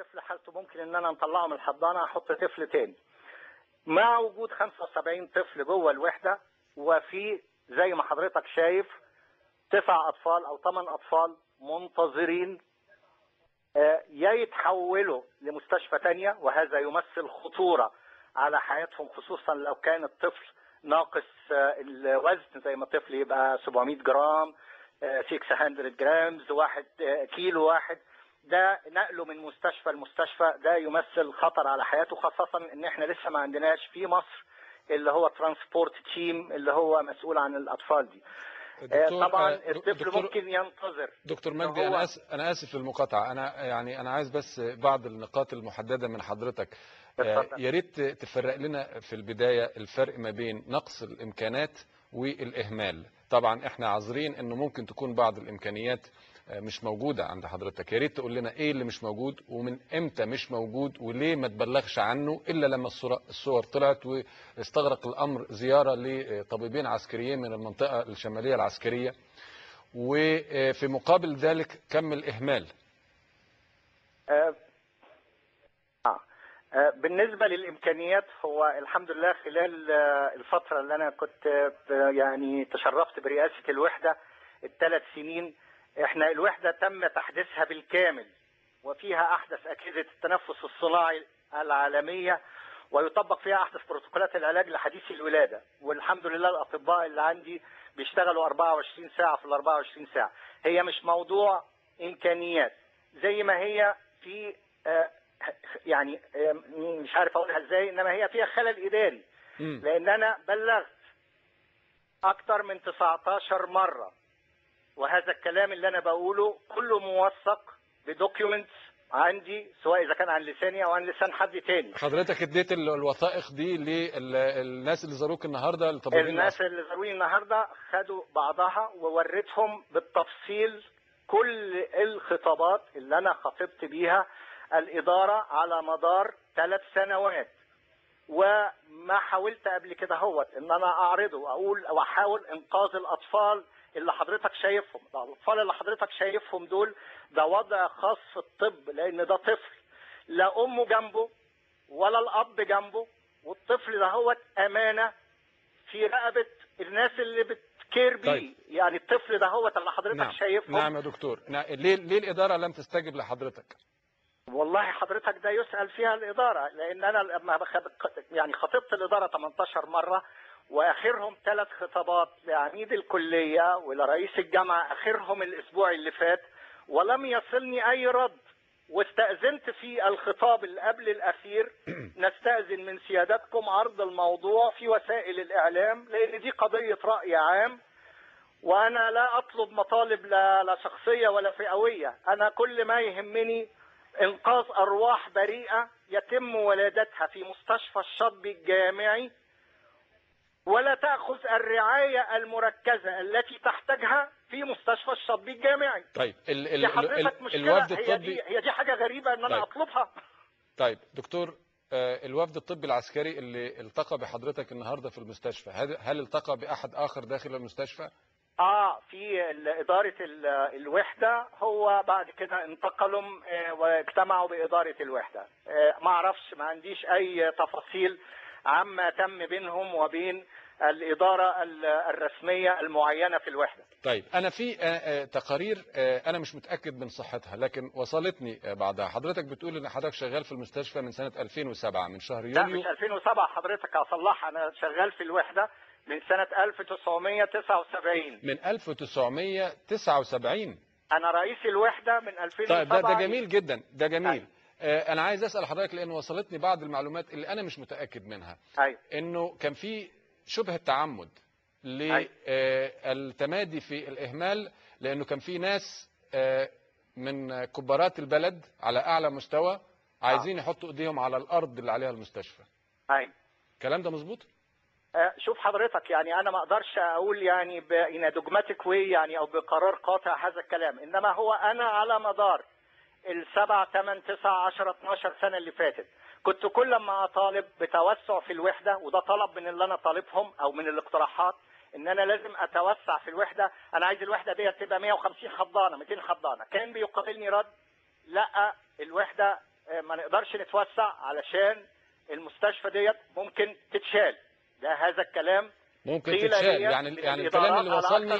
طفل حالته ممكن إن أنا نطلعه من الحضانة أحط طفل تاني. مع وجود 75 طفل جوه الوحدة وفي زي ما حضرتك شايف تسع أطفال أو ثمان أطفال منتظرين آه، يا يتحولوا لمستشفى تانية وهذا يمثل خطورة على حياتهم خصوصا لو كان الطفل ناقص آه، الوزن زي ما الطفل يبقى 700 جرام آه، 600 grams واحد آه، كيلو واحد. ده نقله من مستشفى لمستشفى ده يمثل خطر على حياته خاصة إن إحنا لسه ما عندناش في مصر اللي هو transport team اللي هو مسؤول عن الأطفال دي. آه، دكتور طبعا آه، دك- الطفل ممكن ينتظر دكتور مجدي أنا اسف أنا آسف للمقاطعه أنا يعني أنا عايز بس بعض النقاط المحددة من حضرتك. آه،. يا ريت تفرق لنا في البداية الفرق ما بين نقص الإمكانات والإهمال. طبعا إحنا عذرين إنه ممكن تكون بعض الإمكانيات مش موجودة عند حضرتك يا ريت تقول لنا إيه اللي مش موجود ومن إمتى مش موجود وليه ما تبلغش عنه إلا لما الصور طلعت واستغرق الأمر زيارة لطبيبين عسكريين من المنطقة الشمالية العسكرية وفي مقابل ذلك كم الإهمال آه، آه. آه، بالنسبة للإمكانيات هو الحمد لله خلال آه، الفترة اللي أنا كنت آه، يعني تشرفت برئاسة الوحدة الثلاث سنين إحنا الوحدة تم تحديثها بالكامل وفيها أحدث أجهزة التنفس الصناعي العالمية ويطبق فيها أحدث بروتوكولات العلاج لحديث الولادة. والحمد لله الأطباء اللي عندي بيشتغلوا 24 ساعة في ال 24 ساعة. هي مش موضوع إمكانيات زي ما هي في آه، يعني آه، مش عارف أقولها إزاي إنما هي فيها خلل إداري. مم. لأن أنا بلغت أكتر من 19 مرة. وهذا الكلام اللي أنا بقوله كله موثق بدوكيومنتس عندي سواء إذا كان عن لساني أو عن لسان حد تاني. حضرتك اديت ال- الوثائق دي للناس اللي زاروك النهارده لطبيبين الناس اللي زاروني النهارده خدوا بعضها ووريتهم بالتفصيل كل الخطابات اللي أنا خاطبت بيها الإدارة على مدار ثلاث سنوات. وما حاولت قبل كده هوت إن أنا أعرضه واقول أو أحاول إنقاذ الأطفال اللي حضرتك شايفهم الأطفال اللي حضرتك شايفهم دول ده وضع خاص في الطب لأن ده طفل. لا أمه جنبه ولا الأب جنبه والطفل ده هو أمانة في رقبة الناس اللي بتكير بيه. طيب. يعني الطفل ده هو اللي حضرتك نعم. شايفهم. نعم يا دكتور. نعم. ليه ليه الإدارة لم تستجب لحضرتك؟ والله حضرتك ده يسأل فيها الإدارة لأن أنا لما يعني خطبت الإدارة 18 مرة وآخرهم ثلاث خطابات لعميد الكلية ولرئيس الجامعة آخرهم الأسبوع اللي فات ولم يصلني أي رد واستأذنت في الخطاب اللي قبل الأخير. نستأذن من سيادتكم عرض الموضوع في وسائل الإعلام لأن دي قضية رأي عام وأنا لا أطلب مطالب لا, لا شخصية ولا فئوية. أنا كل ما يهمني إنقاذ أرواح بريئة يتم ولادتها في مستشفى الشطبي الجامعي ولا تأخذ الرعاية المركزة التي تحتاجها في مستشفى الشطبي الجامعي. طيب ال ال حضرتك الوفد هي الطبي دي هي دي حاجة غريبة إن أنا طيب. أطلبها. طيب دكتور آه، الوفد الطبي العسكري اللي التقى بحضرتك النهارده في المستشفى هل التقى بأحد آخر داخل المستشفى؟ آه في ال- إدارة ال- الوحدة هو بعد كده انتقلوا آه، واجتمعوا بإدارة الوحدة. آه، ما أعرفش ما عنديش أي تفاصيل عما تم بينهم وبين الإدارة ال- الرسمية المعينة في الوحدة. طيب أنا في آه، آه، تقارير آه، أنا مش متأكد من صحتها لكن وصلتني بعدها. حضرتك بتقول إن حضرتك شغال في المستشفى من سنة 2007 من شهر لا يوليو. مش 2007 حضرتك اصلحها أنا شغال في الوحدة من سنة 1979 من 1979 أنا رئيس الوحدة من 2007 طيب ده ده جميل جدا ده جميل. أيوة. آه، أنا عايز أسأل حضرتك لأن وصلتني بعض المعلومات اللي أنا مش متأكد منها. أيوه. إنه كان في شبهه تعمد للتمادي في الإهمال لأنه كان في ناس آه، من كبارات البلد على أعلى مستوى عايزين يحطوا إيديهم على الأرض اللي عليها المستشفى. أيوه الكلام ده مظبوط؟ آه، شوف حضرتك يعني أنا ما أقدرش أقول يعني بإن دوجماتيك واي يعني أو بقرار قاطع هذا الكلام إنما هو أنا على مدار السبع ثمان تسع عشر 12 سنة اللي فاتت كنت كل ما اطالب بتوسع في الوحدة وده طلب من اللي أنا طالبهم أو من الاقتراحات إن أنا لازم أتوسع في الوحدة. أنا عايز الوحدة دي تبقى 150 حضانه 200 حضانه كان بيقابلني رد لا الوحدة آه، ما نقدرش نتوسع علشان المستشفى ديت ممكن تتشال. ده هذا الكلام. ممكن تتشال. يعني يعني الكلام اللي وصلني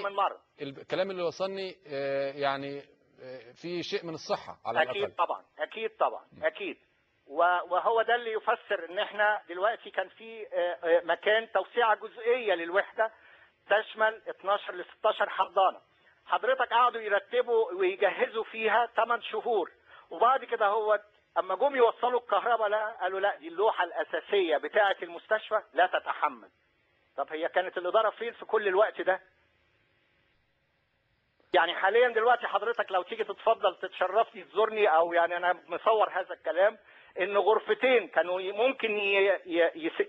الكلام اللي وصلني آه، يعني آه، في شيء من الصحة على أكيد الأقل. طبعا أكيد طبعا أكيد. وهو ده اللي يفسر إن إحنا دلوقتي كان في آه، آه، مكان توسعه جزئية للوحدة تشمل 12 ل 16 حضانة. حضرتك قعدوا يرتبوا ويجهزوا فيها 8 شهور. وبعد كده هو أما جم يوصلوا الكهرباء لا قالوا لا دي اللوحة الأساسية بتاعة المستشفى لا تتحمل. طب هي كانت الإدارة فين في كل الوقت ده؟ يعني حاليا دلوقتي حضرتك لو تيجي تتفضل تتشرفني تزورني أو يعني أنا مصور هذا الكلام إن غرفتين كانوا ممكن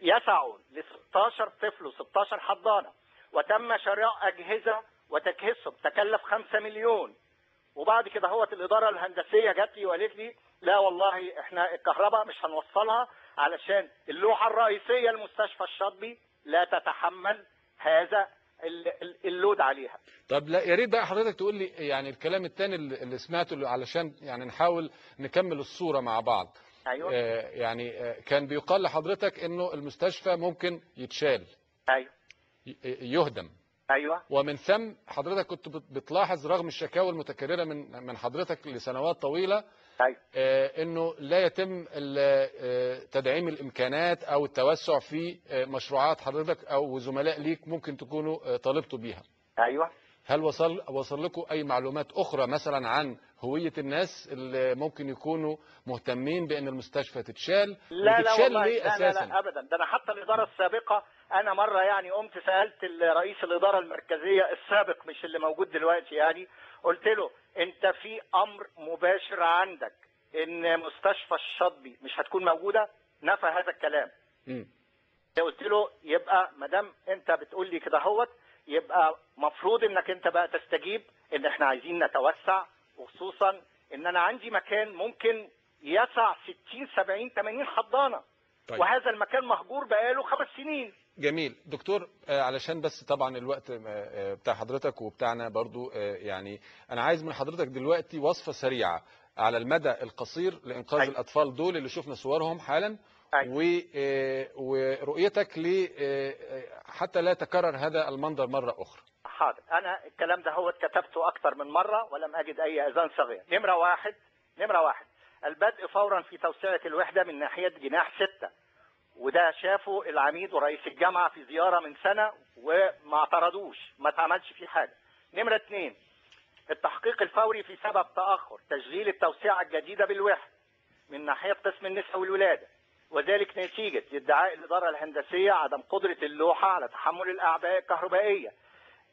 يسعوا ل 16 طفل و 16 حضانة وتم شراء أجهزة وتجهيزهم تكلف 5 مليون. وبعد كده هوت الإدارة الهندسية جات لي وقالت لي لا والله إحنا الكهرباء مش هنوصلها علشان اللوحة الرئيسية لمستشفى الشاطبي لا تتحمل هذا ال- ال- اللود عليها. طب لا يا ريت بقى حضرتك تقول لي يعني الكلام التاني اللي سمعته علشان يعني نحاول نكمل الصورة مع بعض. أيوه. آه، يعني آه، كان بيقال لحضرتك إنه المستشفى ممكن يتشال أيوه. ي- يهدم. أيوه. ومن ثم حضرتك كنت بت- بتلاحظ رغم الشكاوى المتكررة من من حضرتك لسنوات طويلة أيوه. آه، إنه لا يتم آه، تدعيم الإمكانات أو التوسع في آه، مشروعات حضرتك أو زملاء ليك ممكن تكونوا آه، طالبتوا بيها. أيوه. هل وصل وصل لكم أي معلومات أخرى مثلا عن هوية الناس اللي ممكن يكونوا مهتمين بأن المستشفى تتشال لا لا والله ليه لا, لا أساسا؟ لا ابدا. ده أنا حتى الإدارة السابقة أنا مرة يعني قمت سألت رئيس الإدارة المركزية السابق مش اللي موجود دلوقتي يعني قلت له أنت في أمر مباشر عندك إن مستشفى الشاطبي مش هتكون موجودة؟ نفى هذا الكلام. مم. قلت له يبقى ما دام أنت بتقول لي كده هوت يبقى مفروض إنك أنت بقى تستجيب إن إحنا عايزين نتوسع وخصوصا إن أنا عندي مكان ممكن يسع 60 70 80 حضانة طيب. وهذا المكان مهجور بقاله خمس سنين جميل دكتور آه، علشان بس طبعا الوقت آه، آه، بتاع حضرتك وبتاعنا برضو يعني أنا عايز من حضرتك دلوقتي وصفة سريعة على المدى القصير لإنقاذ أيوة. الأطفال دول اللي شفنا صورهم حالا ورؤيتك ل آه، آه، حتى لا يتكرر هذا المنظر مرة أخرى. حاضر. أنا الكلام ده هو كتبته أكتر من مرة ولم أجد أي أذان صغير. نمرة واحد. نمرة واحد. البدء فورا في توسعة الوحدة من ناحية جناح ستة. وده شافه العميد ورئيس الجامعة في زيارة من سنة وما اعترضوش ما اتعملش فيه حاجة. نمرة اثنين التحقيق الفوري في سبب تأخر تشغيل التوسعة الجديدة بالوحدة من ناحية قسم النساء والولادة. وذلك نتيجة ادعاء الإدارة الهندسية عدم قدرة اللوحة على تحمل الأعباء الكهربائية.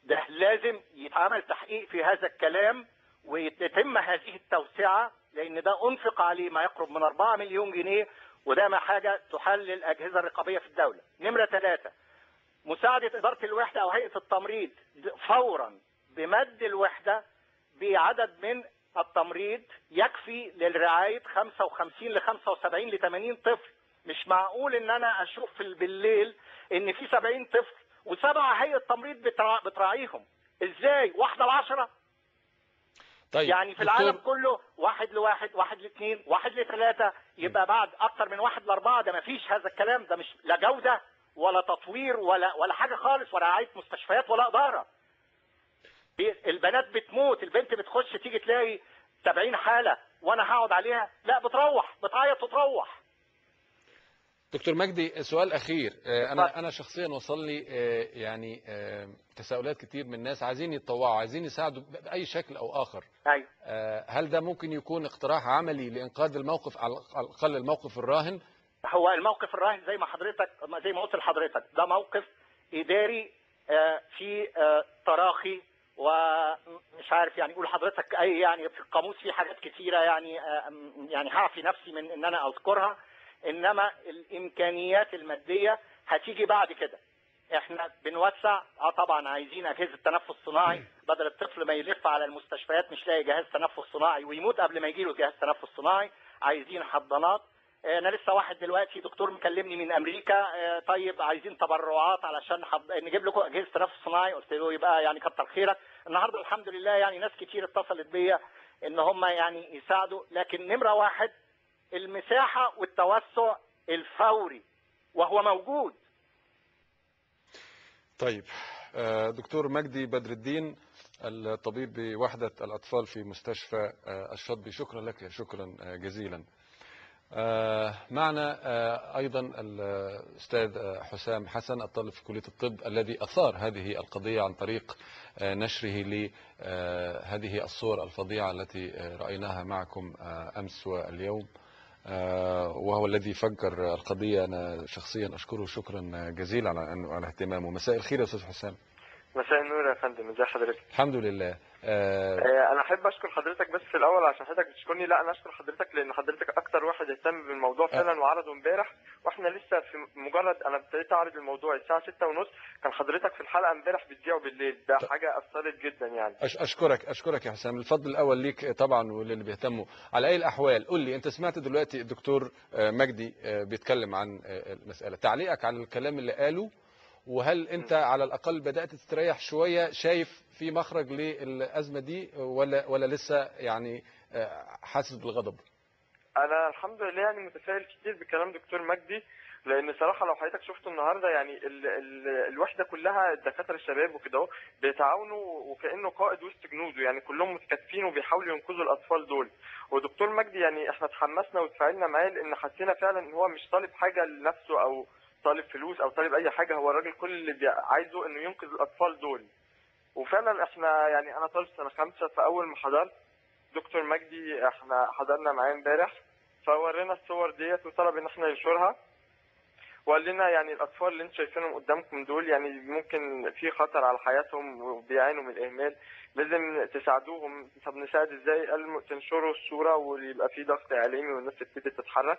ده لازم يتعمل تحقيق في هذا الكلام ويتم هذه التوسعة لأن ده أنفق عليه ما يقرب من 4 مليون جنيه وده ما حاجة تحل الأجهزة الرقابية في الدولة. نمرة ثلاثة مساعدة إدارة الوحدة أو هيئة التمريض فورا بمد الوحدة بعدد من التمريض يكفي للرعاية 55 ل 75 ل 80 طفل. مش معقول إن أنا أشوف في بالليل إن في 70 طفل وسبعة هيئة تمريض بترا- بتراعيهم. إزاي؟ واحدة لعشرة طيب يعني في دكتور، العالم كله واحد لواحد واحد لاثنين واحد لثلاثة يبقى بعد أكتر من واحد لأربعة. ده مفيش هذا الكلام. ده مش لا جودة ولا تطوير ولا ولا حاجة خالص ولا رعاية مستشفيات ولا إدارة. البنات بتموت البنت بتخش تيجي تلاقي 70 حالة وأنا هقعد عليها. لا بتروح بتعيط. دكتور مجدي سؤال أخير. آه،. أنا أنا شخصيا وصل لي آه، يعني آه، تساؤلات كتير من الناس عايزين يتطوعوا عايزين يساعدوا بأي شكل أو آخر. آه، هل ده ممكن يكون اقتراح عملي لإنقاذ الموقف على الأقل الموقف الراهن؟ هو الموقف الراهن زي ما حضرتك زي ما قلت لحضرتك ده موقف إداري في تراخي ومش عارف يعني أقول لحضرتك أي يعني في القاموس في حاجات كتيرة يعني يعني هعفي نفسي من إن أنا أذكرها. إنما الإمكانيات المادية هتيجي بعد كده. إحنا بنوسع آه طبعا عايزين أجهزة تنفس صناعي بدل الطفل ما يلف على المستشفيات مش لاقي جهاز تنفس صناعي ويموت قبل ما يجيله جهاز تنفس صناعي. عايزين حضانات. آه، أنا لسه واحد دلوقتي دكتور مكلمني من أمريكا. آه، طيب عايزين تبرعات علشان حض... نجيب لكم أجهزة تنفس صناعي. قلت له يبقى يعني كتر خيرك. النهارده الحمد لله يعني ناس كتير اتصلت بيا إن هم يعني يساعدوا لكن نمرة واحد المساحة والتوسع الفوري وهو موجود. طيب آه، دكتور مجدي بدر الدين الطبيب بوحدة الأطفال في مستشفى آه، الشاطبي شكرا لك شكرا آه، جزيلا. معنا أيضا الأستاذ حسام حسن الطالب في كلية الطب الذي أثار هذه القضية عن طريق نشره لهذه الصور الفظيعة التي رأيناها معكم أمس واليوم. وهو الذي فجر القضية. أنا شخصيا أشكره شكرا جزيلا على اهتمامه. مساء الخير يا أستاذ حسام. مساء النور يا فندم ازي حضرتك؟ الحمد لله. آه، آه، أنا احب اشكر حضرتك بس في الأول عشان حضرتك بتشكرني لا أنا اشكر حضرتك لأن حضرتك أكتر واحد اهتم بالموضوع فعلا وعرضه امبارح. وإحنا لسه في مجرد أنا ابتديت اعرض الموضوع الساعة 6 ونص كان حضرتك في الحلقة امبارح بتذيعه بالليل. ده حاجة أثرت جدا يعني. أش- أشكرك أشكرك يا حسام. الفضل الأول ليك طبعا وللي بيهتموا. على أي الأحوال قول لي أنت سمعت دلوقتي الدكتور آه، مجدي آه، بيتكلم عن آه، المسألة. تعليقك على الكلام اللي قاله وهل أنت على الأقل بدأت تستريح شوية شايف في مخرج للأزمة دي ولا ولا لسه يعني آه، حاسس بالغضب؟ أنا الحمد لله يعني متفائل كتير بكلام دكتور مجدي لأن صراحة لو حضرتك شفته النهارده يعني ال ال الوحدة كلها الدكاترة الشباب وكده أهو بيتعاونوا وكأنه قائد وسط جنوده يعني كلهم متكاتفين وبيحاولوا ينقذوا الأطفال دول. ودكتور مجدي يعني إحنا اتحمسنا وتفاعلنا معاه لأن حسينا فعلا إن هو مش طالب حاجة لنفسه أو طالب فلوس أو طالب أي حاجة هو الراجل كل اللي عايزه إنه ينقذ الأطفال دول. وفعلا إحنا يعني أنا طالب سنة خمسة فأول ما حضرت دكتور مجدي إحنا حضرنا معاه إمبارح فورينا الصور ديت وطلب إن إحنا ننشرها وقال لنا يعني الأطفال اللي أنتم شايفينهم قدامكم دول يعني ممكن في خطر على حياتهم وبيعانوا من الإهمال لازم تساعدوهم. طب نساعد إزاي؟ قال تنشروا الصورة ويبقى في ضغط إعلامي والناس تبتدي تتحرك.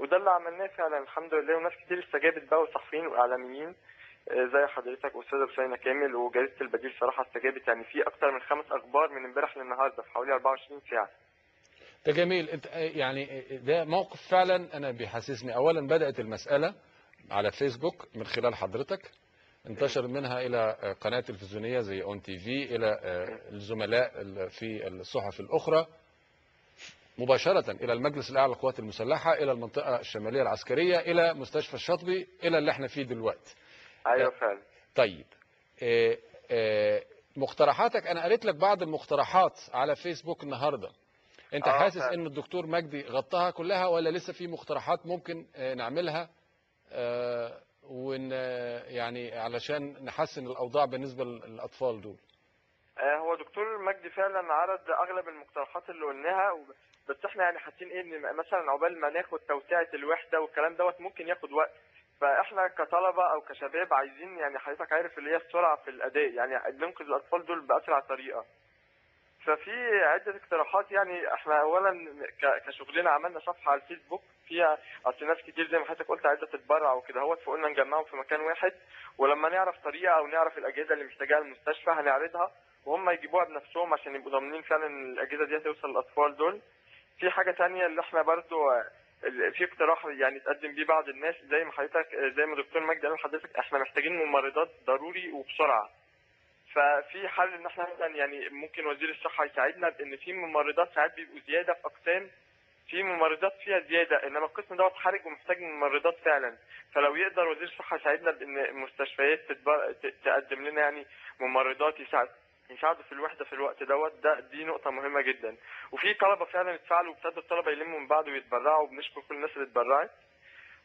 وده اللي عملناه فعلا الحمد لله. وناس كتير استجابت بقى وصحفيين وإعلاميين آه، زي حضرتك أستاذة حسينة كامل وجريدة البديل صراحة استجابت. يعني في أكتر من خمس أخبار من امبارح للنهاردة في حوالي 24 ساعة. ده جميل. انت يعني ده موقف فعلا أنا بيحسسني. اولا بدأت المسألة على فيسبوك من خلال حضرتك انتشر منها إلى قناة تلفزيونية زي أون تي في إلى الزملاء في الصحف الأخرى. مباشرة إلى المجلس الأعلى للقوات المسلحة إلى المنطقة الشمالية العسكرية إلى مستشفى الشاطبي إلى اللي إحنا فيه دلوقتي. أيوه فعلا. طيب. آه، آه، مقترحاتك أنا قريت لك بعض المقترحات على فيسبوك النهارده. أنت آه، حاسس فعلا. إن الدكتور مجدي غطاها كلها ولا لسه في مقترحات ممكن آه، نعملها؟ آه، ون آه، يعني علشان نحسن الأوضاع بالنسبة للأطفال دول. آه، هو دكتور مجدي فعلا عرض أغلب المقترحات اللي قلناها بس إحنا يعني حاسين إيه ان مثلا عقبال ما ناخد توسعة الوحدة والكلام دوت ممكن ياخد وقت. فاحنا كطلبة أو كشباب عايزين يعني حضرتك عارف اللي هي السرعة في الأداء يعني ننقذ الأطفال دول بأسرع طريقة. ففي عدة اقتراحات يعني إحنا اولا كشغلنا عملنا صفحة على الفيسبوك فيها اصل ناس كتير زي ما حضرتك قلت عايزه تتبرع وكده اهوت فقلنا نجمعهم في مكان واحد. ولما نعرف طريقة أو نعرف الأجهزة اللي محتاجاها المستشفى هنعرضها وهم يجيبوها بنفسهم عشان يبقوا ضامنين فعلا إن الأجهزة دي هتوصل للأطفال دول. في حاجة تانية اللي إحنا برضو في اقتراح يعني تقدم بيه بعض الناس زي ما حضرتك زي ما دكتور مجدي قال لحضرتك إحنا محتاجين ممرضات ضروري وبسرعة. ففي حل إن إحنا مثلا يعني ممكن وزير الصحة يساعدنا بإن في ممرضات ساعات بيبقوا زيادة في أقسام في ممرضات فيها زيادة إنما القسم دوت حرج ومحتاج ممرضات فعلا. فلو يقدر وزير الصحة يساعدنا بإن المستشفيات تقدم لنا يعني ممرضات يساعد يساعدوا في الوحدة في الوقت دوت ده دي نقطة مهمة جدا. وفي طلبة فعلا اتفاعلوا وابتدوا الطلبة يلموا من بعض ويتبرعوا وبنشكر كل الناس اللي اتبرعت.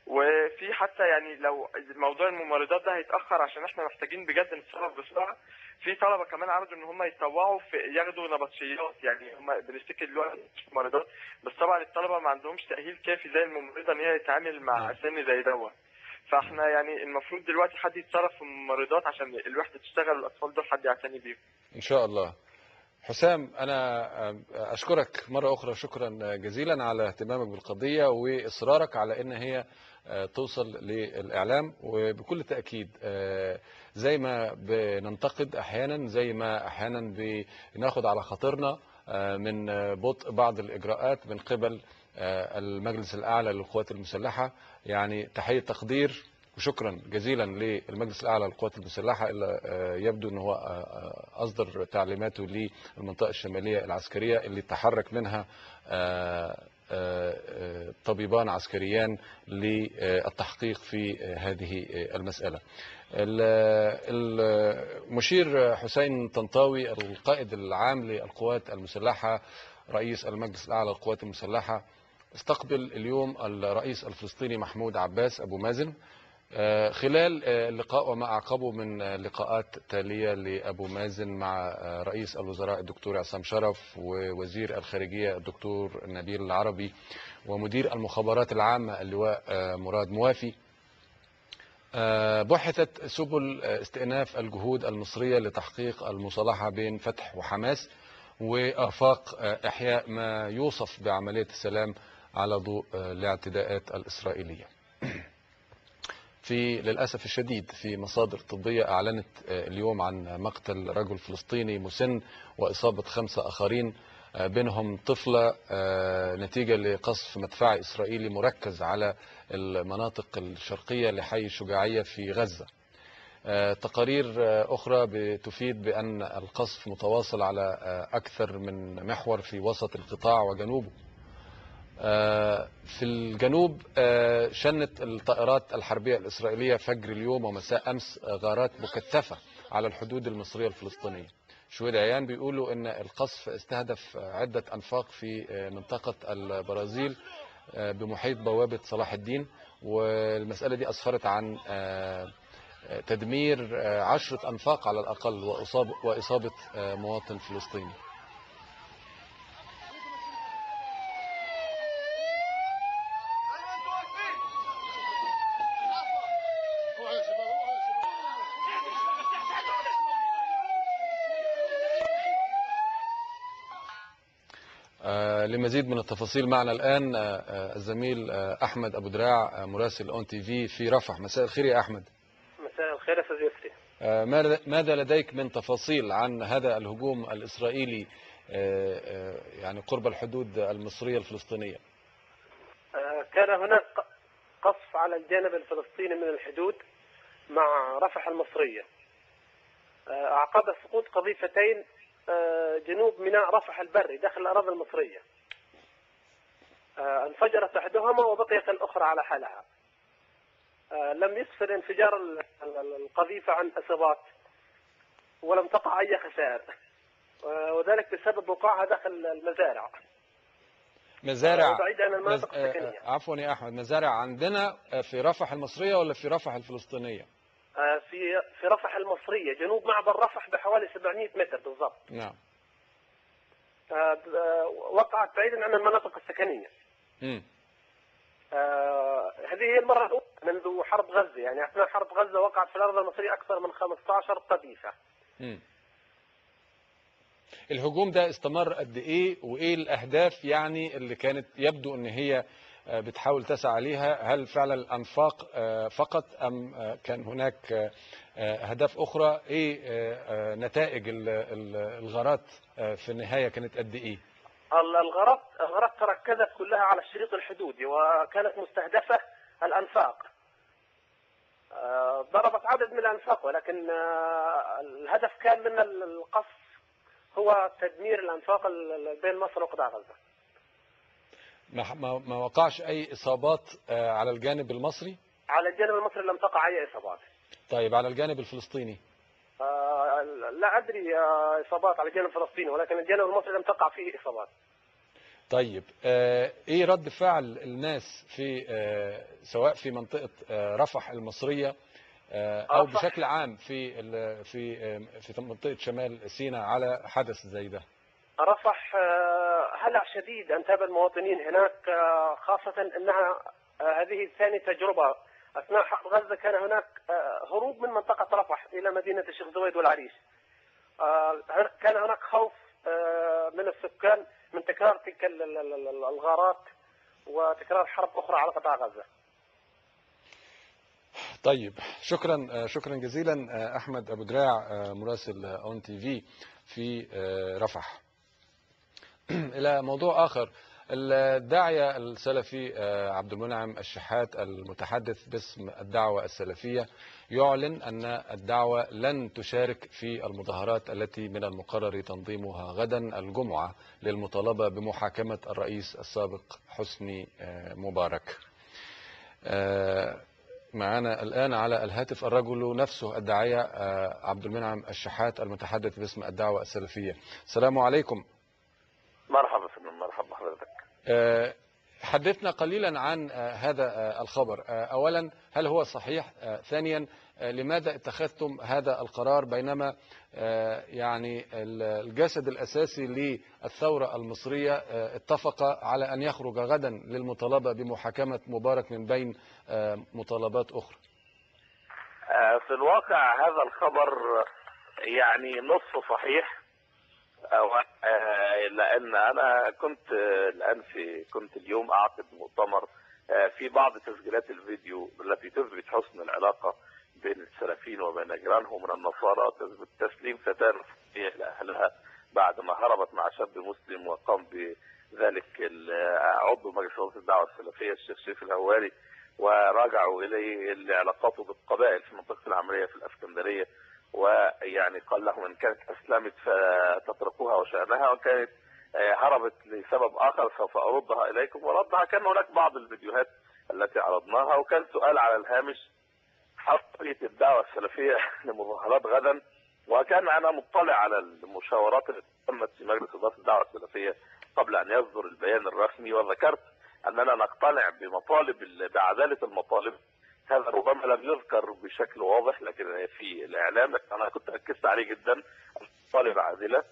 وفي حتى يعني لو موضوع الممرضات ده هيتأخر عشان إحنا محتاجين بجد نتصرف بسرعة في طلبة كمان عرضوا إن هم يتطوعوا في ياخدوا نبطشيات. يعني هم بنشتكي دلوقتي ممرضات بس طبعا الطلبة ما عندهمش تأهيل كافي زي الممرضة إن هي تتعامل مع نعم. سن زي دوت. فاحنا يعني المفروض دلوقتي حد يتصرف في الممرضات عشان الوحدة تشتغل والاطفال دول حد يعتني بيهم. إن شاء الله. حسام أنا أشكرك مرة أخرى شكرا جزيلا على اهتمامك بالقضية وإصرارك على إن هي توصل للإعلام وبكل تأكيد زي ما بننتقد أحيانا زي ما أحيانا بناخد على خاطرنا من بطء بعض الإجراءات من قبل المجلس الأعلى للقوات المسلحة. يعني تحية تقدير وشكرا جزيلا للمجلس الأعلى للقوات المسلحة اللي يبدو ان هو أصدر تعليماته للمنطقة الشمالية العسكرية اللي تحرك منها آه، آه، طبيبان عسكريان للتحقيق في آه، هذه آه، المسألة. ال- المشير حسين طنطاوي القائد العام للقوات المسلحة رئيس المجلس الأعلى للقوات المسلحة استقبل اليوم الرئيس الفلسطيني محمود عباس أبو مازن. آه، خلال آه، اللقاء وما أعقبه من آه، لقاءات تالية لأبو مازن مع آه، رئيس الوزراء الدكتور عصام شرف ووزير الخارجية الدكتور نبيل العربي ومدير المخابرات العامة اللواء آه، مراد موافي. آه، بحثت سبل آه، استئناف الجهود المصرية لتحقيق المصالحة بين فتح وحماس وآفاق آه، إحياء ما يوصف بعملية السلام على ضوء آه، الاعتداءات الإسرائيلية. في للأسف الشديد في مصادر طبية أعلنت آه، اليوم عن مقتل رجل فلسطيني مسن وإصابة خمسة آخرين آه، بينهم طفلة آه، نتيجة لقصف مدفعي إسرائيلي مركز على المناطق الشرقية لحي الشجاعية في غزة. تقارير أخرى بتفيد بأن القصف متواصل على أكثر من محور في وسط القطاع وجنوبه. في الجنوب آه، شنت الطائرات الحربية الإسرائيلية فجر اليوم ومساء أمس آه، غارات مكثفة على الحدود المصرية الفلسطينية. شهود عيان بيقولوا إن القصف استهدف عدة أنفاق في آه، منطقة البرازيل بمحيط بوابة صلاح الدين. والمسألة دي أسفرت عن تدمير عشرة أنفاق على الأقل وإصاب- وإصابة مواطن فلسطيني آه، لمزيد من التفاصيل معنا الآن آه، آه، الزميل آه، أحمد أبو دراع مراسل أون تي في في رفح. مساء الخير يا أحمد. مساء الخير أستاذ يسري. آه، ماذا- لديك من تفاصيل عن هذا الهجوم الإسرائيلي يعني قرب الحدود المصرية الفلسطينية؟ كان هناك قصف على الجانب الفلسطيني من الحدود مع رفح المصرية. أعقب سقوط قذيفتين جنوب ميناء رفح البري داخل الأراضي المصرية. انفجرت إحداهما وبقيت الأخرى على حالها. آه، لم يسفر انفجار ال- ال- القذيفة عن إصابات ولم تقع أي خسائر. آه، وذلك بسبب وقوعها داخل المزارع. مزارع. بعيد عن المناطق مز... آه، السكنية. آه، عفوا يا أحمد. مزارع عندنا آه، في رفح المصرية ولا في رفح الفلسطينية؟ آه، في في رفح المصرية. جنوب معبر رفح بحوالي 700 متر بالضبط. نعم. آه، آه، وقعت بعيدا عن المناطق السكنية. مم. آه، هذه هي المرة الأولى منذ حرب غزة يعني أثناء حرب غزة وقعت في الأرض المصرية أكثر من 15 قذيفة. الهجوم ده استمر قد إيه؟ وإيه الأهداف يعني اللي كانت يبدو إن هي آه، بتحاول تسعى ليها؟ هل فعلا الأنفاق آه، فقط أم آه، كان هناك أهداف أخرى؟ إيه آه، آه، نتائج ال- ال- الغارات في النهاية كانت قد إيه؟ ال- الغارات الغارات تركزت كلها على الشريط الحدودي وكانت مستهدفة الأنفاق. آه، ضربت عدد من الأنفاق ولكن آه، الهدف كان من ال- القصف هو تدمير الأنفاق ال- ال- بين مصر وقطاع غزة. ما وقعش أي إصابات آه، على الجانب المصري؟ على الجانب المصري لم تقع أي إصابات. طيب على الجانب الفلسطيني؟ لا أدري آه، إصابات على الجانب الفلسطيني ولكن الجانب المصري لم تقع فيه إصابات طيب آه، إيه رد فعل الناس في آه، سواء في منطقة آه، رفح المصرية آه، أو. بشكل عام في في آه، في منطقة شمال سيناء على حدث زي ده رفح آه، هلع شديد أنتاب المواطنين هناك آه، خاصة أنها آه، هذه ثاني تجربة أثناء حرب غزة كان هناك آه، هروب من منطقة رفح إلى مدينة الشيخ زويد والعريش. آه، كان هناك خوف آه، من السكان من تكرار تلك ال- ال- ال- ال- الغارات وتكرار حرب أخرى على قطاع غزة. طيب شكرا شكرا جزيلا أحمد أبو دراع مراسل ON TV في رفح. إلى موضوع آخر. الداعية السلفي آه، عبد المنعم الشحات المتحدث باسم الدعوة السلفية يعلن أن الدعوة لن تشارك في المظاهرات التي من المقرر تنظيمها غدا الجمعة للمطالبة بمحاكمة الرئيس السابق حسني آه، مبارك. آه، معنا الآن على الهاتف الرجل نفسه الداعية عبد المنعم الشحات المتحدث باسم الدعوة السلفية. السلام عليكم. مرحبا. حدثنا قليلا عن آه، هذا آه، الخبر. آه، أولا هل هو صحيح؟ آه، ثانيا آه، لماذا اتخذتم هذا القرار؟ بينما آه، يعني ال- الجسد الأساسي للثورة المصرية آه، اتفق على أن يخرج غدا للمطالبة بمحاكمة مبارك من بين آه، مطالبات أخرى. آه، في الواقع هذا الخبر يعني نصف صحيح آه، لأن أنا كنت الآن في كنت اليوم أعقد مؤتمر آه، في بعض تسجيلات الفيديو التي تثبت حسن العلاقة بين السلفيين وبين جيرانهم من النصارى تثبت تسليم فتاة لأهلها بعد ما هربت مع شاب مسلم وقام بذلك عضو مجلس اداره الدعوة السلفية الشيخ شريف الهواري ورجعوا إليه لعلاقاته بالقبائل في منطقه العمرية في الإسكندرية. ويعني قال لهم إن كانت أسلمت فتتركوها وشأنها وإن كانت آه، هربت لسبب آخر سوف أردها إليكم وردها كان هناك بعض الفيديوهات التي عرضناها. وكان سؤال على الهامش حصرية الدعوة السلفية لمظاهرات غدا وكان أنا مطلع على المشاورات التي تمت في مجلس اداره الدعوة السلفية قبل أن يصدر البيان الرسمي وذكرت أننا نقتنع بمطالب ال- بعدالة المطالب هذا ربما لم يذكر بشكل واضح لكن في الإعلام أنا كنت ركزت عليه جدا المطالب عادلة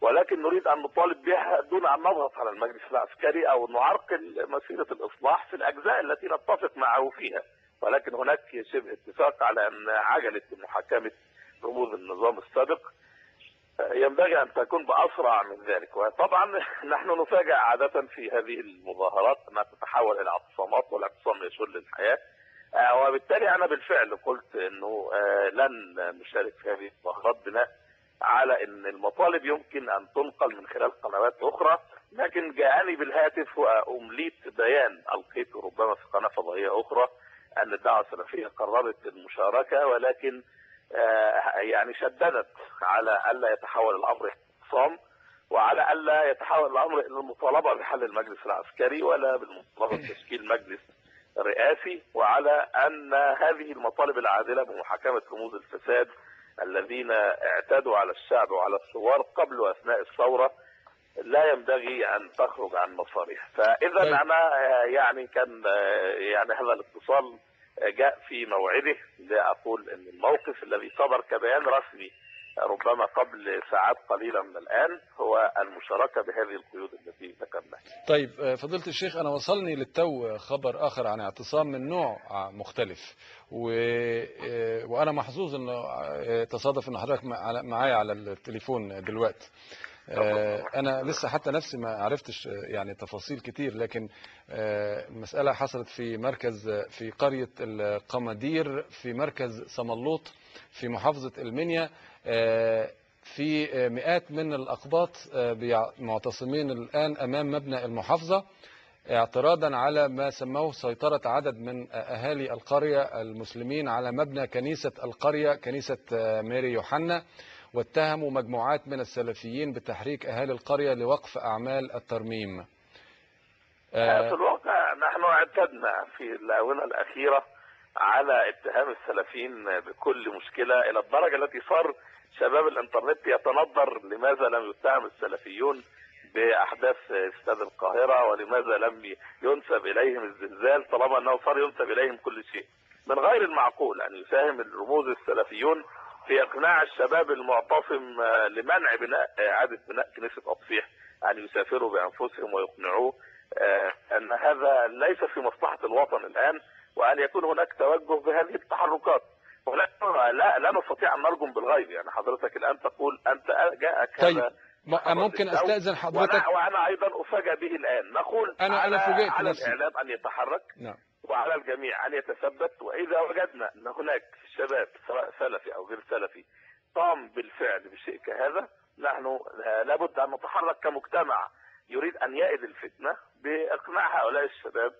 ولكن نريد أن نطالب بها دون أن نضغط على المجلس العسكري أو نعرقل مسيرة الإصلاح في الأجزاء التي نتفق معه فيها. ولكن هناك شبه اتفاق على أن عجله محاكمة رموز النظام السابق. ينبغي أن تكون بأسرع من ذلك. وطبعا نحن نفاجأ عادة في هذه المظاهرات أنها تتحول إلى اعتصامات والاعتصام يشل الحياة. وبالتالي أنا بالفعل قلت إنه آه، لن نشارك في هذه المظاهرات بناء على إن المطالب يمكن أن تنقل من خلال قنوات أخرى لكن جاءني بالهاتف وأمليت بيان القيته ربما في قناة فضائية أخرى أن الدعوة السلفية قررت المشاركة ولكن آه، يعني شددت على ألا يتحول الأمر إلى اعتصام وعلى ألا يتحول الأمر إلى المطالبة بحل المجلس العسكري ولا بالمطالبة بتشكيل مجلس رئاسي وعلى أن هذه المطالب العادلة بمحاكمة رموز الفساد الذين اعتدوا على الشعب وعلى الثوار قبل واثناء الثورة لا ينبغي أن تخرج عن مسارها فإذا طيب. أنا يعني كان يعني هذا الاتصال جاء في موعده لأقول إن الموقف الذي صدر كبيان رسمي ربما قبل ساعات قليلة من الآن هو المشاركة بهذه القيود التي ذكرناها. طيب آه، فضيلة الشيخ أنا وصلني للتو خبر آخر عن اعتصام من نوع مختلف. و... آه، وأنا محظوظ إنه آه، تصادف إن حضرتك معايا على التليفون دلوقتي. آه، أنا لسه حتى نفسي ما عرفتش يعني تفاصيل كتير لكن المسألة حصلت في مركز في قرية القمدير في مركز سملوط في محافظة المنيا في مئات من الأقباط بيع- معتصمين الآن أمام مبنى المحافظة. اعتراضا على ما سموه سيطرة عدد من أهالي القرية المسلمين على مبنى كنيسة القرية كنيسة آه، ماري يوحنا. واتهموا مجموعات من السلفيين بتحريك أهالي القرية لوقف أعمال الترميم. آه، في الواقع نحن اعتدنا في الآونة الأخيرة على اتهام السلفيين بكل مشكلة إلى الدرجة التي صار شباب الإنترنت يتنظر لماذا لم يتهم السلفيون بأحداث استاد القاهرة ولماذا لم ينسب إليهم الزلزال طالما أنه صار ينسب إليهم كل شيء. من غير المعقول أن يساهم الرموز السلفيون في إقناع الشباب المعتصم آه، لمنع بناء إعادة بناء كنيسة أطفيح أن يسافروا بأنفسهم ويقنعوه آه، أن هذا ليس في مصلحة الوطن الآن وأن يكون هناك توجه بهذه التحركات. لا لا نستطيع أن نرجم بالغيب. يعني حضرتك الآن تقول أنت جاءك طيب. هذا ممكن أستأذن حضرتك؟ وأنا, وأنا أيضا افاجئ به الآن. نقول أنا على, فوجئت على نفسي. الإعلام أن يتحرك نعم. وعلى الجميع أن يتثبت. وإذا وجدنا أن هناك شباب سواء سلفي أو غير سلفي قام بالفعل بشيء كهذا نحن لابد أن نتحرك كمجتمع يريد أن يئد الفتنة بإقناع هؤلاء الشباب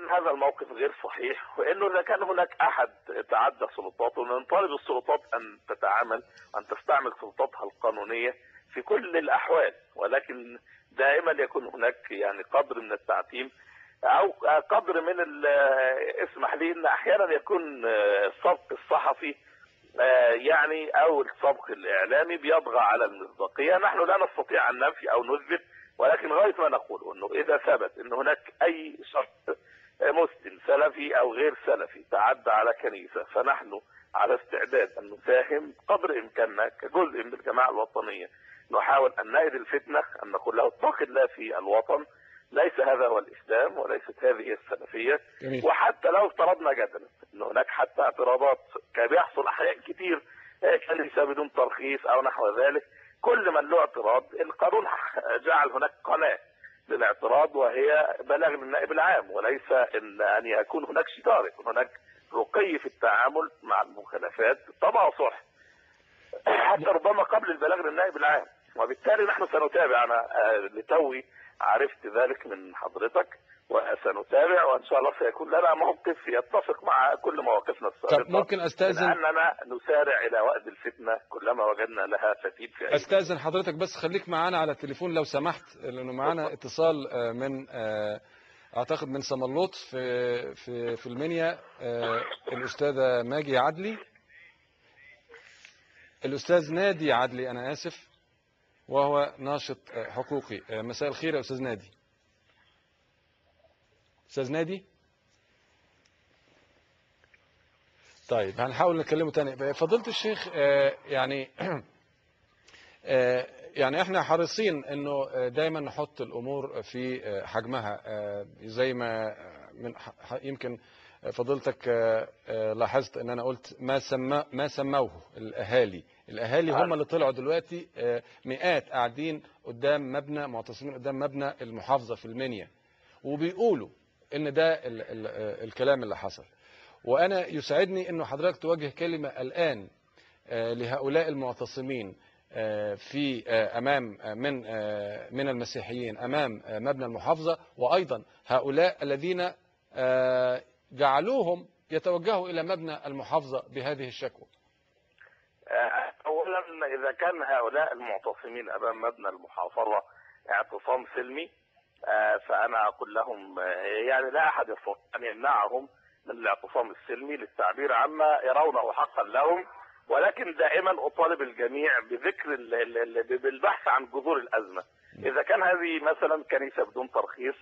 أن هذا الموقف غير صحيح وإنه إذا كان هناك أحد تعدى سلطاته نطالب السلطات أن تتعامل أن تستعمل سلطاتها القانونية في كل الأحوال ولكن دائما يكون هناك يعني قدر من التعتيم أو قدر من اسمح لي إن أحيانا يكون السبق الصحفي آه، يعني أو السبق الإعلامي بيطغى على المصداقية. نحن لا نستطيع أن ننفي أو نثبت ولكن غاية ما نقول إنه إذا ثبت إن هناك أي شخص مسلم سلفي أو غير سلفي تعدى على كنيسة فنحن على استعداد أن نساهم قدر إمكاننا كجزء من الجماعة الوطنية. نحاول أن نائد الفتنة أن نقول له اتق الله في الوطن ليس هذا هو الإسلام وليست هذه السلفية. جميل. وحتى لو افترضنا جدلا إن هناك حتى اعتراضات كان بيحصل أحيان كتير آه، كنيسه بدون ترخيص أو نحو ذلك كل من له اعتراض القانون جعل هناك قناة للاعتراض وهي بلاغ للنائب العام وليس ان أن يكون هناك شطار يكون هناك رقي في التعامل مع المخالفات طبعا صح. حتى ربما قبل البلاغ للنائب العام. وبالتالي نحن سنتابع. أنا آه، لتوي عرفت ذلك من حضرتك وسنتابع وإن شاء الله سيكون لنا موقف يتفق مع كل مواقفنا السابقة. طب ممكن استاذن لأننا نسارع إلى وأد الفتنة كلما وجدنا لها فتيل في أي أستأذن حضرتك بس خليك معانا على التليفون لو سمحت لأنه معانا اتصال آه، من آه، أعتقد من سملوط في في في المنيا الأستاذة ماجي عدلي. الأستاذ نادي عدلي أنا آسف. وهو ناشط آه، حقوقي. آه، مساء الخير يا أستاذ نادي. أستاذ نادي؟ طيب هنحاول نكلمه تاني. فضيلة الشيخ آه، يعني يعني إحنا حريصين إنه دايما نحط الأمور في حجمها. زي ما من يمكن فضيلتك آه، لاحظت إن أنا قلت ما سما ما سموه الأهالي. الأهالي هم اللي طلعوا دلوقتي آه، مئات قاعدين قدام مبنى معتصمين قدام مبنى المحافظة في المنيا. وبيقولوا إن ده ال ال آه، الكلام اللي حصل. وأنا يسعدني إنه حضرتك توجه كلمة الآن آه، لهؤلاء المعتصمين في أمام من من المسيحيين أمام مبنى المحافظة. وأيضا هؤلاء الذين جعلوهم يتوجهوا إلى مبنى المحافظة بهذه الشكوى. اولا إذا كان هؤلاء المعتصمين أمام مبنى المحافظة اعتصام سلمي آه، فأنا أقول لهم آه، يعني لا أحد يستطيع أن يمنعهم من الاعتصام السلمي للتعبير عما يرونه حقا لهم. ولكن دائما أطالب الجميع بذكر ال- ال- ال- بالبحث عن جذور الأزمة. إذا كان هذه مثلا كنيسة بدون ترخيص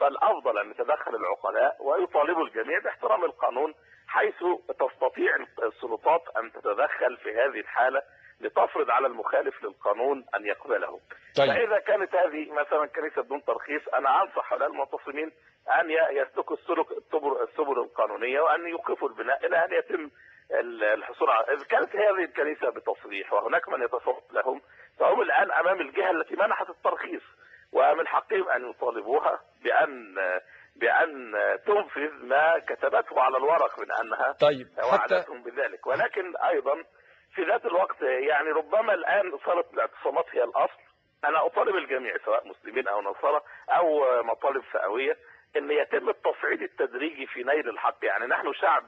فالأفضل أن يتدخل العقلاء ويطالبوا الجميع باحترام القانون حيث تستطيع السلطات أن تتدخل في هذه الحالة لتفرض على المخالف للقانون أن يقبله. طيب فإذا كانت هذه مثلا كنيسة بدون ترخيص أنا أنصح هؤلاء المعتصمين أن يسلكوا السلك السبل القانونية وأن يوقفوا البناء إلى أن يتم ال- الحصول على إذا كانت هذه الكنيسة بتصريح وهناك من يتصرف لهم فهم الآن أمام الجهة التي منحت الترخيص ومن حقهم أن يطالبوها بان بأن تنفذ ما كتبته على الورق من أنها طيب حتى وعدتهم بذلك ولكن أيضا في ذات الوقت يعني ربما الآن صارت الاعتصامات هي الأصل. أنا أطالب الجميع سواء مسلمين أو نصارى أو مطالب فئوية إن يتم التصعيد التدريجي في نيل الحق. يعني نحن شعب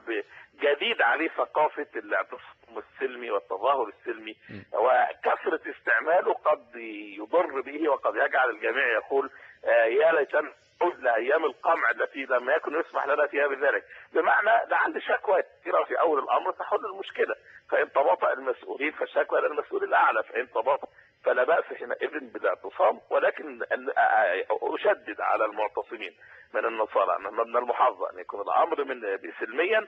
جديد عليه ثقافة الاعتصام السلمي والتظاهر السلمي وكثرة استعماله قد يضر به وقد يجعل الجميع يقول آه، يا ليتنا نعود لأيام القمع التي لم يكن يسمح لنا فيها بذلك. بمعنى لعل شكوى كثيرة في أول الأمر تحل المشكلة. فإن تباطأ المسؤولين فالشكوى إلى المسؤول الأعلى. فإن تباطأ فلا بأس حينئذ بالاعتصام ولكن أن- أشدد على المعتصمين من النصارى من المحافظة. أن يكون الأمر من سلميا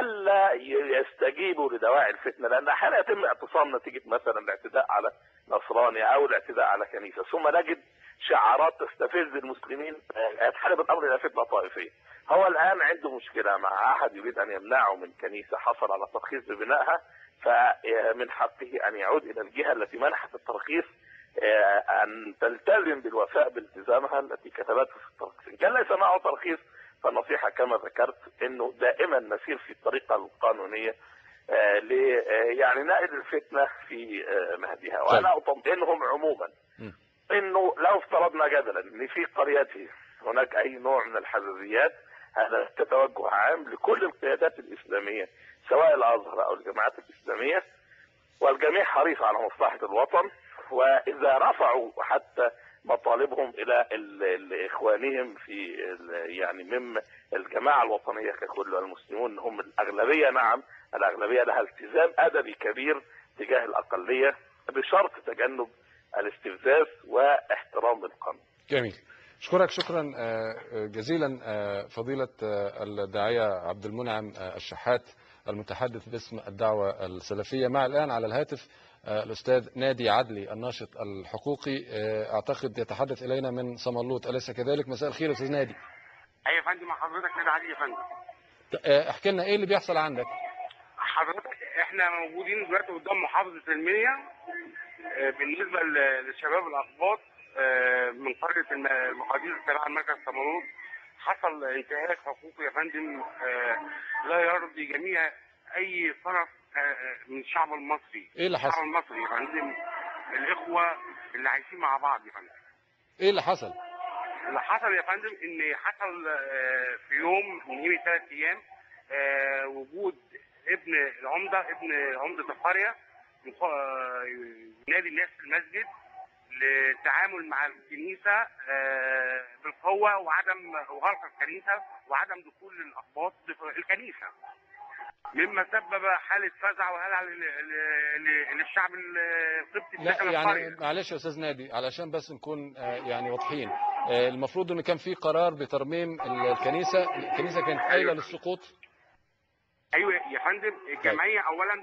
ألا يستجيبوا لدواعي الفتنة. لأن أحيانا يتم اعتصام نتيجة مثلا الاعتداء على نصراني أو الاعتداء على كنيسة. ثم نجد شعارات تستفز المسلمين آه، يتحلب الامر إلى فتنة طائفية. هو الآن عنده مشكلة مع أحد يريد أن يمنعه من كنيسة حصل على ترخيص ببنائها فمن حقه أن يعود إلى الجهة التي منحت الترخيص آه، أن تلتزم بالوفاء بالتزامها التي كتبته في الترخيص. إن كان ليس معه ترخيص فالنصيحة كما ذكرت إنه دائما نسير في الطريقة القانونية آه، ل آه، يعني نائل الفتنة في مهدها وأنا أطمئنهم عموما. إنه لو افترضنا جدلا إن في قريته هناك أي نوع من الحزازيات هذا توجه عام لكل القيادات الإسلامية سواء الأزهر أو الجماعات الإسلامية والجميع حريص على مصلحة الوطن وإذا رفعوا حتى مطالبهم إلى ال- ال- إخوانهم في يعني من الجماعة الوطنية ككل والمسلمون هم الأغلبية نعم الأغلبية لها التزام أدبي كبير تجاه الأقلية بشرط تجنب الاستفزاز واحترام القانون. جميل. اشكرك شكرا آه، جزيلا آه، فضيلة آه، الداعية عبد المنعم الشحات المتحدث باسم الدعوة السلفية. مع الآن على الهاتف الأستاذ نادي عدلي الناشط الحقوقي أعتقد يتحدث إلينا من صملوط أليس كذلك؟ مساء الخير يا أستاذ نادي. أيوه يا فندم مع حضرتك نادي علي يا فندم. احكي لنا إيه اللي بيحصل عندك؟ حضرتك إحنا موجودين دلوقتي قدام محافظة المنيا. بالنسبة ل- للشباب الاقباط آه، من قرية الم- المقادير التابعه لمركز صمالوط حصل انتهاك حقوقي يا فندم آه، لا يرضي جميع أي طرف آه، من الشعب المصري. إيه اللي الشعب حصل؟ المصري يا فندم الإخوة اللي عايشين مع بعض يا فندم. إيه اللي حصل؟ اللي حصل يا فندم إن حصل آه، في يوم من يوم ثلاث أيام آه، وجود ابن العمدة ابن عمدة القرية آه، ينادي الناس في المسجد للتعامل مع الكنيسة آه، بالقوة وعدم وغلق الكنيسة وعدم دخول الاقباط الكنيسة. مما سبب حالة فزع وهلع لل- لل- للشعب القبطي لا يعني معلش يا أستاذ نادي علشان بس نكون آه، يعني واضحين آه، المفروض إن كان في قرار بترميم الكنيسة الكنيسة كانت قايلة للسقوط؟ أيوه يا فندم الجمعية اولا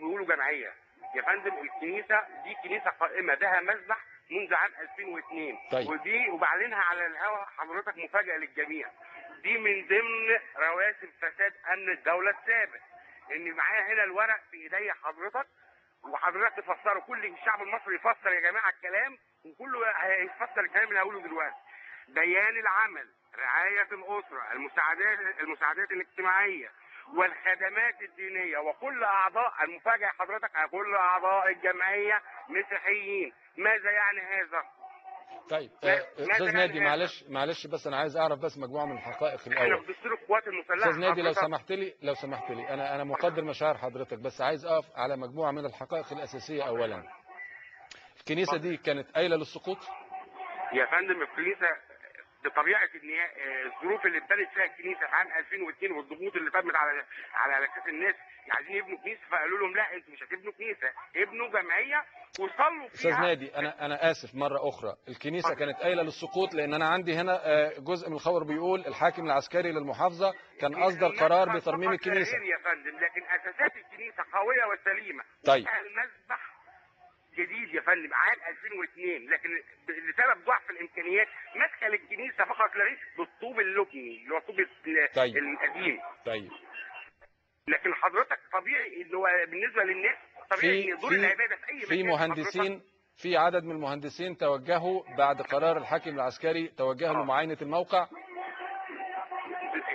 بيقولوا جمعية. يا فندم الكنيسة دي كنيسة قائمة لها مذبح منذ عام 2002 طيب. ودي وبعلنها على الهواء حضرتك مفاجأة للجميع. دي من ضمن رواسب فساد أمن الدولة السابق إن معايا هنا الورق في ايديا حضرتك وحضرتك تفسره. كل الشعب المصري يفسر يا جماعة الكلام وكله هيفسر الكلام اللي هقوله دلوقتي. بيان العمل رعاية الأسرة المساعدات المساعدات الاجتماعية والخدمات الدينية. وكل أعضاء المفاجأة حضرتك كل أعضاء الجمعية مسيحيين. ماذا يعني هذا؟ طيب آه، أستاذ يعني نادي؟ معلش معلش بس أنا عايز أعرف بس مجموعة من الحقائق إحنا الأول. في دستور القوات المسلحة أستاذ نادي لو سمحت لي لو سمحت لي أنا أنا مقدر مشاعر حضرتك بس عايز أقف على مجموعة من الحقائق الأساسية اولا. الكنيسة دي كانت قايلة للسقوط؟ يا فندم الكنيسة بطبيعة ان آه، الظروف اللي ابتدت فيها الكنيسة في عام 2002 والضغوط اللي تمت على على أساس الناس عايزين يبنوا كنيسة فقالوا لهم لا أنتوا مش هتبنوا كنيسة ابنوا جمعية وصلوا فيها. أستاذ نادي أنا أنا آسف مرة أخرى. الكنيسة كانت قايلة للسقوط لأن أنا عندي هنا آه، جزء من الخبر بيقول الحاكم العسكري للمحافظة كان أصدر قرار بترميم الكنيسة. يا فندم لكن أساسات الكنيسة قوية وسليمة. طيب. المذبح جديد يا فندم عام 2002 لكن لسبب ضعف الإمكانيات مدخل الكنيسة فقط لا غير بالطوب اللبني اللي هو الطوب ال- طيب. القديم. طيب. لكن حضرتك طبيعي اللي هو بالنسبة للناس طبيعي إن دور العبادة في أي في مهندسين في عدد من المهندسين توجهوا بعد قرار الحاكم العسكري توجهوا آه. لمعاينة الموقع؟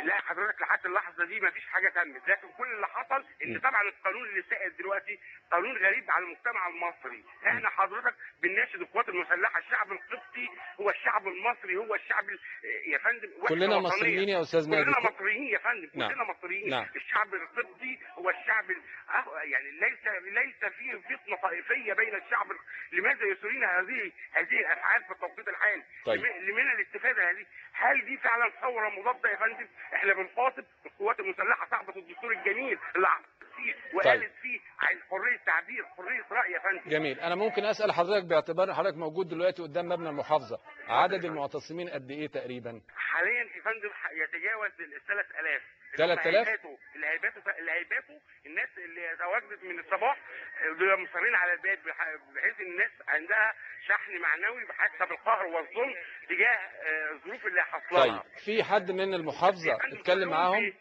لا حضرتك لحد اللحظة دي ما فيش حاجة تمت. لكن كل اللي حصل إن طبعا القانون اللي سائد دلوقتي قانون غريب على المجتمع المصري إحنا حضرتك بنناشد القوات المسلحة الشعب القبطي هو الشعب المصري هو الشعب ال- يا فندم كلنا. مصريين يا أستاذ نادي كلنا مصريين يا فندم نعم. كلنا مصريين نعم. الشعب القبطي هو الشعب ال- أه، يعني ليس ليس فيه فتنه طائفية بين الشعب ال- لماذا يثيرون هذه هذه الأفعال في التوقيت الحالي طيب. لم- لمن الاستفادة هذه هل دي فعلا ثورة مضادة يا فندم إحنا بنخاطب القوات المسلحة صاحبة الدستور الجميل اللي فيه وقالت فيه عن حرية تعبير حرية رأي يا فندم. جميل. أنا ممكن أسأل حضرتك باعتبار حضرتك موجود دلوقتي قدام مبنى المحافظة عدد المعتصمين قد إيه تقريبا؟ حاليا يا فندم يتجاوز ال 3000 3000 اللي هيباتوا اللي هيباتوا الناس اللي تواجدت من الصباح دول مصرين على البيت بح- بحيث الناس عندها شحن معنوي بحسب القهر والظلم تجاه آه، الظروف اللي حصلها طيب في حد من المحافظة اتكلم معاهم؟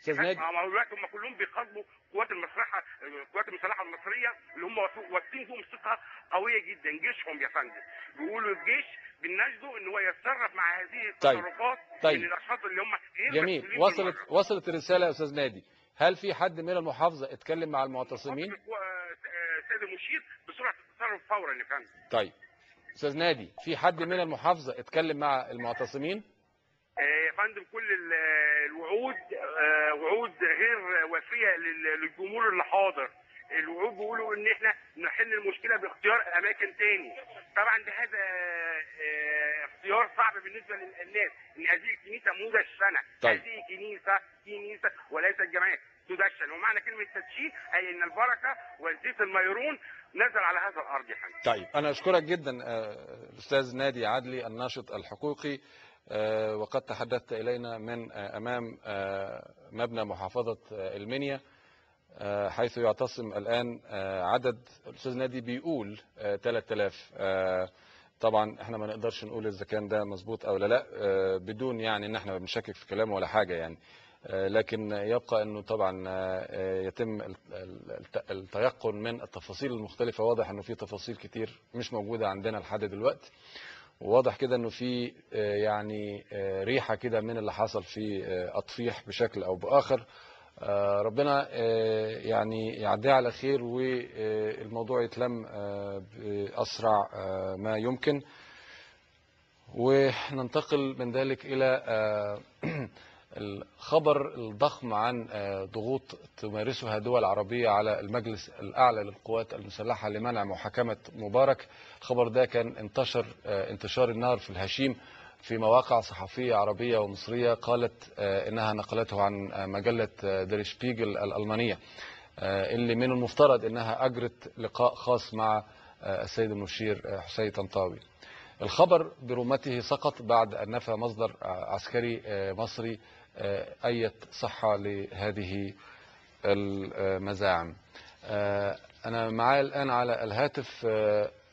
أستاذ نادي ما هو دلوقتي هم كلهم بيخاطبوا قوات المسلحه القوات المسلحه المصرية اللي هم واثقين- فيهم ثقة قوية جدا. جيشهم يا فندم. بيقولوا الجيش بنناشده إن هو يتصرف مع هذه طيب. التصرفات طيب. من الأشخاص اللي هم جميل. وصلت. وصلت الرسالة يا أستاذ نادي. هل في حد من المحافظة اتكلم مع المعتصمين؟ القوة- آه، سيد المشير بسرعة التصرف فورا يا فندم. طيب. أستاذ نادي في حد من المحافظة اتكلم مع المعتصمين؟ آه، فندم كل ال- الوعود آه، وعود غير وفية لل- للجمهور اللي حاضر. الوعود بيقولوا إن إحنا نحل المشكلة باختيار أماكن تاني. طبعا ده هذا آه، اختيار صعب بالنسبة للناس. إن هذه الكنيسة مدشنه طيب. هذه كنيسة كنيسة وليست جمعية. تدشن. ومعنى كلمة تدشين أي إن البركة والزيت الميرون نزل على هذا الأرض يا طيب أنا أشكرك جدا آه، الاستاذ نادي عدلي الناشط الحقوقي. آه، وقد تحدثت إلينا من آه، أمام آه، مبنى محافظة آه، المنيا آه، حيث يعتصم الآن آه، عدد الأستاذ نادي بيقول آه، 3000 آه، طبعا إحنا ما نقدرش نقول إذا كان ده مظبوط أو لا لا آه، بدون يعني إن إحنا بنشكك في كلامه ولا حاجة يعني. آه، لكن يبقى إنه طبعا آه، يتم ال- ال- الت- التيقن من التفاصيل المختلفة. واضح إنه في تفاصيل كتير مش موجودة عندنا لحد دلوقتي. وواضح كده إنه في آه، يعني آه، ريحة كده من اللي حصل في آه، أطفيح بشكل أو بآخر. ربنا يعني يعديها على خير والموضوع يتلم بأسرع ما يمكن. وننتقل من ذلك إلى الخبر الضخم عن آه، ضغوط تمارسها دول عربية على المجلس الأعلى للقوات المسلحة لمنع محاكمة مبارك. الخبر ده كان انتشر آه، انتشار النار في الهشيم في مواقع صحفية عربية ومصرية قالت آه، إنها نقلته عن مجلة آه، دير شبيجل الألمانية اللي من المفترض إنها أجرت لقاء خاص مع السيد المشير حسين طنطاوي. الخبر برمته سقط بعد أن نفى مصدر عسكري مصري أي صحة لهذه المزاعم. أنا معايا الآن على الهاتف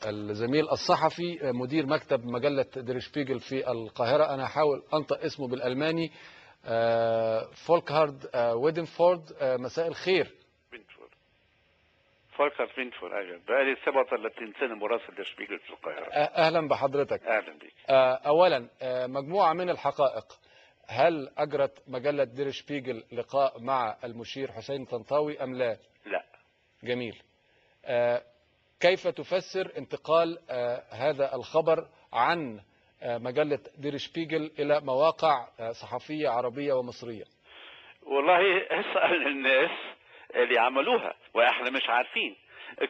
الزميل الصحفي مدير مكتب مجلة دير شبيجل في القاهرة. أنا هحاول أنطق اسمه بالألماني فولكهارد ويدنفورد. مساء الخير. فولكر فينتفور أيوه. بقالي 37 سنة مراسل لشبيجل في القاهرة. أهلا بحضرتك. أهلا بك أولا مجموعة من الحقائق. هل أجرت مجلة دير شبيجل لقاء مع المشير حسين طنطاوي أم لا؟ لا. جميل. كيف تفسر انتقال هذا الخبر عن مجلة دير شبيجل إلى مواقع صحفية عربية ومصرية؟ والله اسأل الناس اللي عملوها وإحنا مش عارفين.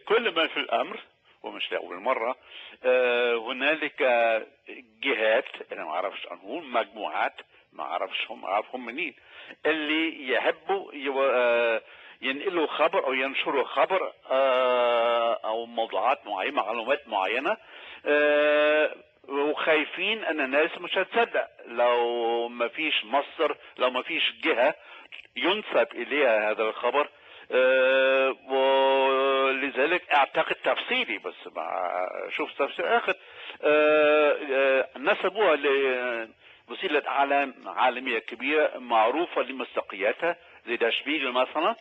كل ما في الأمر ومش لاول مرة آه، هنالك جهات أنا ما أعرفش انهم مجموعات ما أعرفش هم أعرفهم منين. اللي يحبوا آه، ينقلوا خبر أو ينشروا خبر آه، أو موضوعات معينة معلومات معينة آه، وخايفين أن الناس مش هتصدق. لو ما فيش مصدر لو ما فيش جهة ينسب إليها هذا الخبر ولذلك أعتقد تفصيلي بس شوف تفسير آخر. نسبوها لوسيله اعلام عالمية كبيرة معروفة لمصداقيتها زي شبيجل مثلا.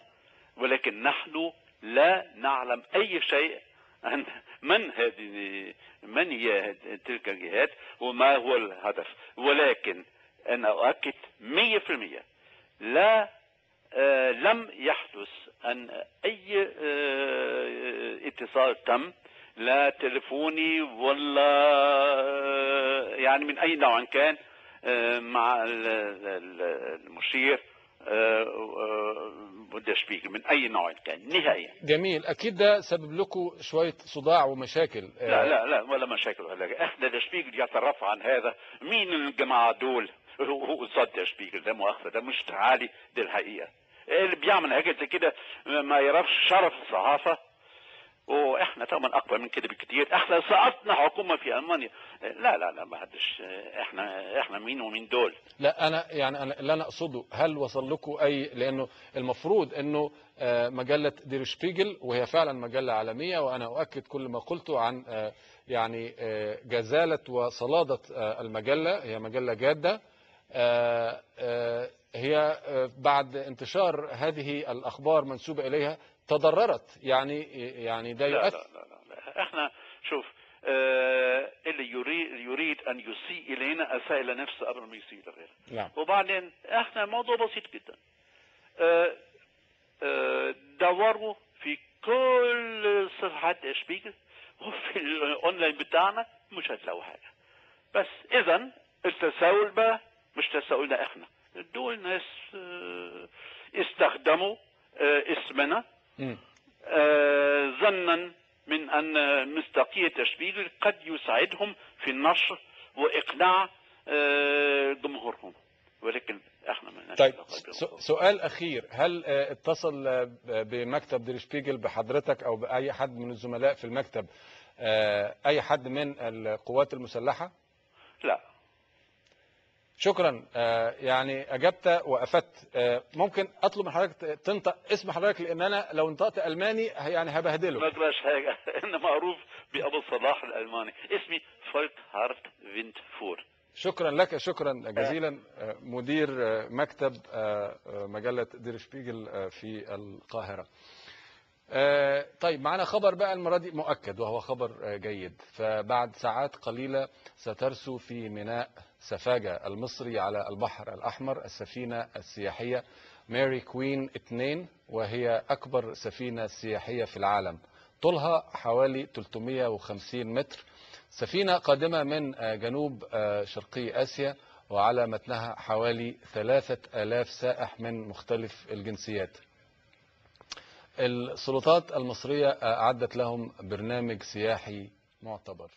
ولكن نحن لا نعلم أي شيء عن من هذه من هي تلك الجهات وما هو الهدف. ولكن أنا أؤكد 100% لا آه لم يحدث أن أي آه اتصال تم لا تلفوني ولا آه يعني من أي نوع كان. مع ال- ال- المشير بوندشبيجل من أي نوع كان نهائيا. جميل. أكيد ده سبب لكم شوية صداع ومشاكل. لا لا لا ولا مشاكل ولا. إحنا دشبيجل يترفع عن هذا. مين الجماعة دول؟ قصاد دشبيجل ده مؤاخذة ده مش تعالي دي الحقيقة. اللي بيعمل حاجة زي كده ما يعرفش شرف الصحافة وإحنا طبعا اكبر من كده بكتير. إحنا سقطنا حكومة في ألمانيا. لا لا لا ما حدش إحنا إحنا مين ومين دول؟ لا أنا يعني أنا اللي أنا أقصده هل وصل لكم أي؟ لأنه المفروض إنه آه، مجلة دير شبيجل وهي فعلا مجلة عالمية وأنا أؤكد كل ما قلته عن آه، يعني آه، جزالة وصلادة المجلة. هي مجلة جادة. هي بعد انتشار هذه الأخبار منسوبة إليها تضررت. يعني يعني ده لا لا, يؤثر. لا, لا, لا. إحنا شوف آه اللي يريد يريد أن يسيء إلينا اساء إلى نفسه قبل ما يسيء لغيره نعم. وبعدين إحنا موضوع بسيط جدا. آه، آه، دوروا في كل صفحات شبيجل وفي الأونلاين بتاعنا مش هتلاقوا حاجة. بس اذا التساؤل بقى مش تساؤلنا إحنا. دول ناس آه، استخدموا آه، اسمنا. آه، ظنا من أن مصداقية تشبيل قد يساعدهم في النشر وإقناع آه، جمهورهم. ولكن إحنا ما طيب. سؤال أخير. هل آه، اتصل آه، بمكتب دير شبيجل بحضرتك أو بأي حد من الزملاء في المكتب آه، أي حد من القوات المسلحة؟ لا. شكرا. آه، يعني أجبت وأفدت. آه، ممكن أطلب من حضرتك تنطق اسم حضرتك لأن أنا لو نطقت ألماني يعني ما هبهدله أقدرش حاجة. أنا معروف بأبو صلاح الألماني. اسمي فولك هارت فينت فور شكرا لك شكرا جزيلا. آه، مدير مكتب مجلة دير شبيجل في القاهرة. آه، طيب معنا خبر بقى المرة دي مؤكد وهو خبر آه، جيد. فبعد ساعات قليلة سترسو في ميناء سفاجة المصري على البحر الأحمر السفينة السياحية ماري كوين 2 وهي أكبر سفينة سياحية في العالم. طولها حوالي 350 متر. سفينة قادمة من آه، جنوب آه، شرقي آسيا وعلى متنها حوالي 3000 سائح من مختلف الجنسيات. السلطات المصرية أعدت لهم برنامج سياحي معتبر.